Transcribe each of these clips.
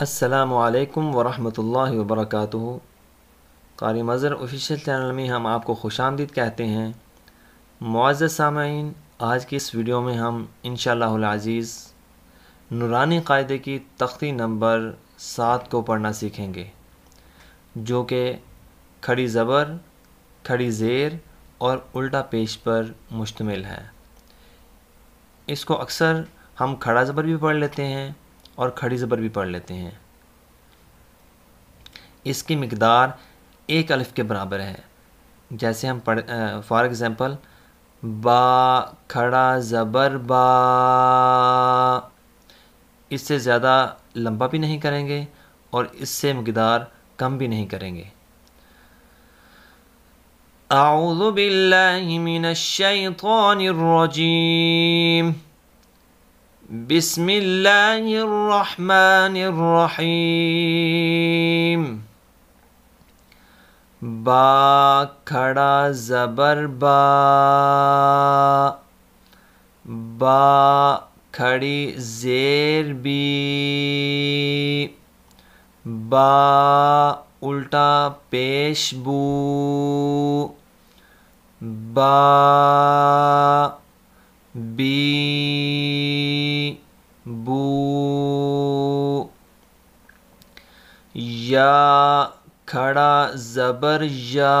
السلام علیکم ورحمۃ اللہ وبرکاتہ۔ قاری مظہر آفیشیل چینل میں ہم آپ کو خوش آمدید کہتے ہیں۔ معزز سامعین، آج کی اس ویڈیو میں ہم انشاءاللہ العزیز نورانی قاعدے کی تختی نمبر سات کو پڑھنا سیکھیں گے، جو کہ کھڑی زبر، کھڑی زیر اور الٹا پیش پر مشتمل ہے۔ اس کو اکثر ہم کھڑا زبر بھی پڑھ لیتے ہیں۔ اور کھڑی زبر بھی پڑھ لیتے ہیں۔ اس کی مقدار ایک الف کے برابر ہے۔ جیسے ہم پڑھ فار ایگزامپل، با، کھڑا زبر، با۔ اس سے زیادہ لمبا بھی نہیں کریں گے اور اس سے مقدار کم بھی نہیں کریں گے۔ اعوذ باللہ من الشیطان الرجیم۔ بسم اللہ الرحمن الرحیم با کھڑا زبر با با کھڑی زیر بی با الٹا پیش بو با بی بو یا کھڑا زبر یا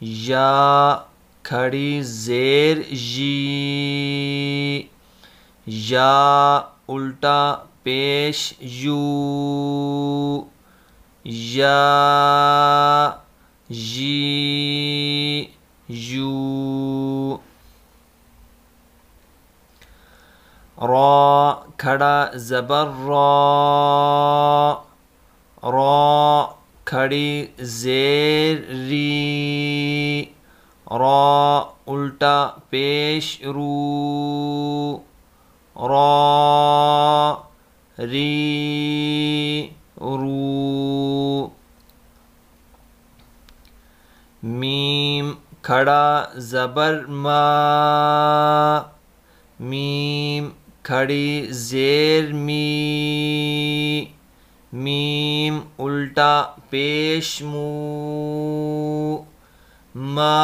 یا کھڑی زیر جی یا الٹا پیش یو یا جی یو را کھڑا زبر را را کھڑی زیر ری را الٹا پیش رو را ری رو۔ میم کھڑا زبر ما میم کھڑی زیر می، میم الٹا پیش مو، ما،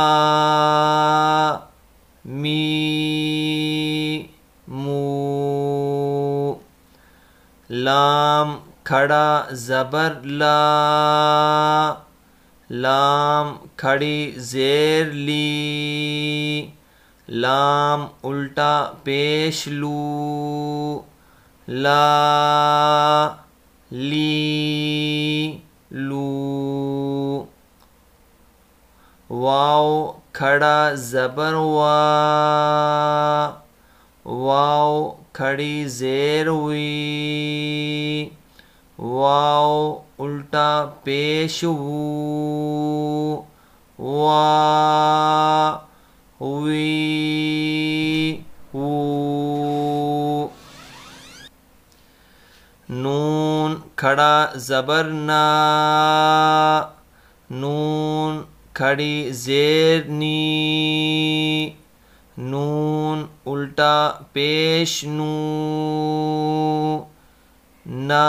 می، مو، لام کھڑا زبر لا، لام کھڑی زیر لی لام الٹا پیش لو لا لی لو واو کھڑا زبر وا واو کھڑی زیر ہوئی واو الٹا پیش وو وا উই, উ, নুন, খড়া, জবর, না, নুন, খড়ি, জের, নি, নুন, উল্টা, পেশ, নু, না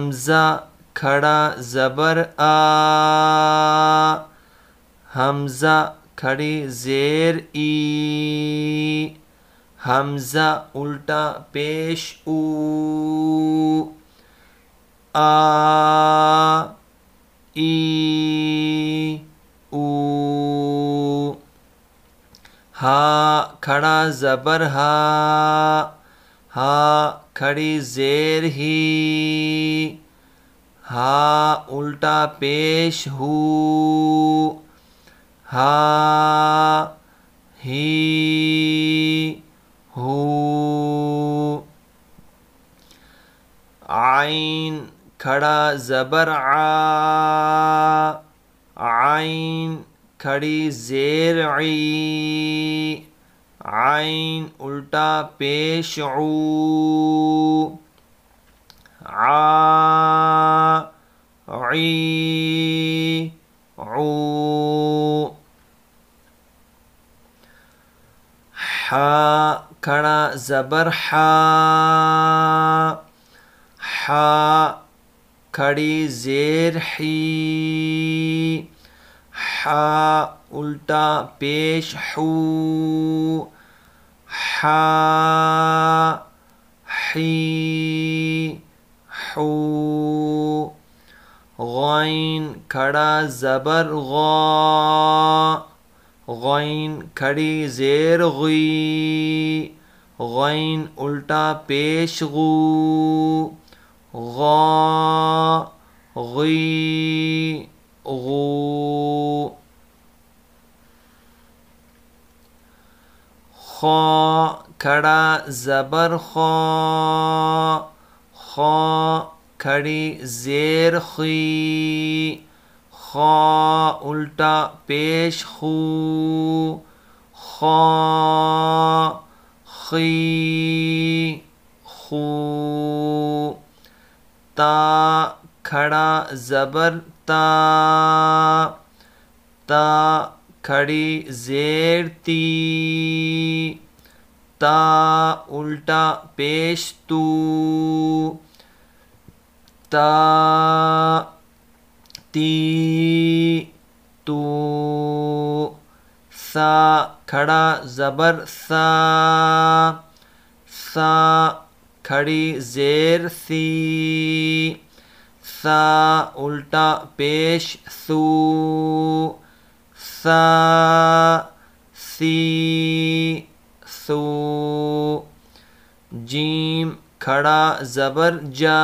حمزہ کھڑا زبر آ۔ حمزہ کھڑی زیر ای۔ حمزہ الٹا پیش او۔ آ۔ ای۔ او۔ ہا کھڑا زبر ہا۔ ہا کھڑی زیر ہی، ہا الٹا پیش ہو، ہا ہی ہو۔ عین کھڑا زبر آ عین کھڑی زیر عی۔ عين الٹا پیش عو عي عو. ح کړه زبر ح ح کړي زیر حی ح الٹا پیش حو حا حی حو غین کھڑا زبر غا غین کھڑی زیر غی غین الٹا پیش غو غا غی غو خا کھڑا زبر خا خا کھڑی زیر خی خا الٹا پیش خو خا خی خو تا کھڑا زبر تا تا کھڑی زیر تی۔ تا الٹا پیش تو۔ تا تی تو۔ سا کھڑا زبر سا۔ سا کھڑی زیر سی۔ سا الٹا پیش سو۔ سا سی سو جیم کھڑا زبر جا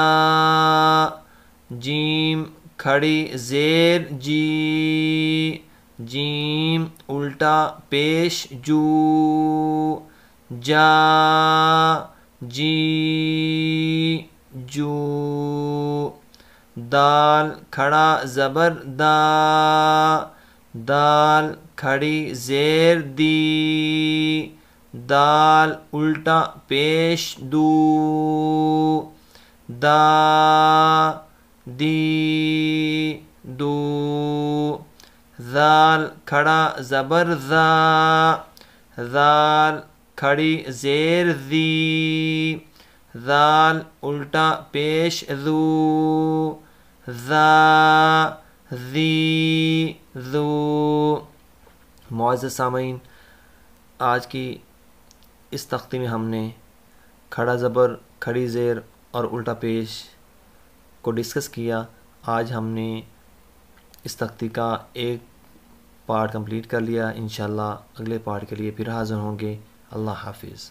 جیم کھڑی زیر جی جیم الٹا پیش جو جا جی جو دال کھڑا زبر دا دال کھڑی زیر دی دال الٹا پیش دو دا دی دو زال کھڑا زبر زا زال کھڑی زیر زی زال الٹا پیش زو زا زی زو معزز سامعین، آج کی اس تختی میں ہم نے کھڑا زبر، کھڑی زیر اور الٹا پیش کو ڈسکس کیا۔ آج ہم نے اس تختی کا ایک پارٹ کمپلیٹ کر لیا۔ انشاءاللہ اگلے پارٹ کے لیے پھر حاضر ہوں گے۔ اللہ حافظ۔